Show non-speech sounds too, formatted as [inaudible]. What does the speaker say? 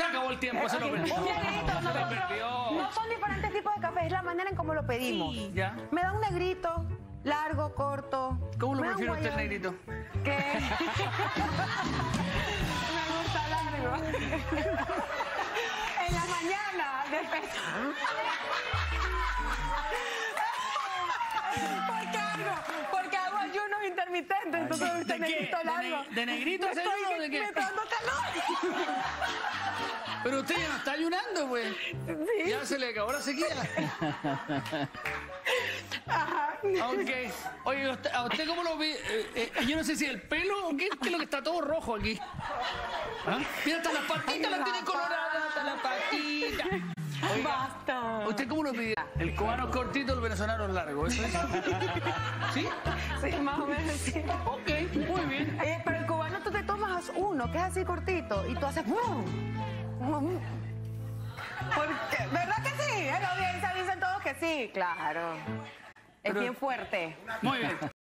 Se acabó el tiempo, se lo perdió. un negrito, perdió. No son diferentes tipos de café, es la manera en cómo lo pedimos. Sí, ya. Me da un negrito, largo, corto. ¿Cómo lo prefiere usted, guayabo. negrito? Que... [laughs] Me gusta largo. en la mañana, de Porque hago, porque hago ayunos intermitentes, entonces me gusta ¿De qué? negrito ¿De largo. ne- de negrito o de qué? Pero usted ya no está ayunando, pues. Sí. Ya se le acabó la sequía. Ajá. Ok. Oye, ¿a usted- ¿a usted cómo lo ve? Eh, eh, yo no sé si el pelo o qué, qué es lo que está todo rojo aquí. ¿Ah? Mira, hasta las patitas las tiene coloradas, hasta las patitas. Oiga, Basta. ¿usted cómo lo pide? El cubano es cortito, el venezolano es largo, ¿eso es? ¿Sí? Sí, más o menos sí. Ok, muy bien. Eh, pero el cubano tú te tomas uno que es así cortito y tú haces. Porque, sí? Claro. Es bien fuerte. Muy bien.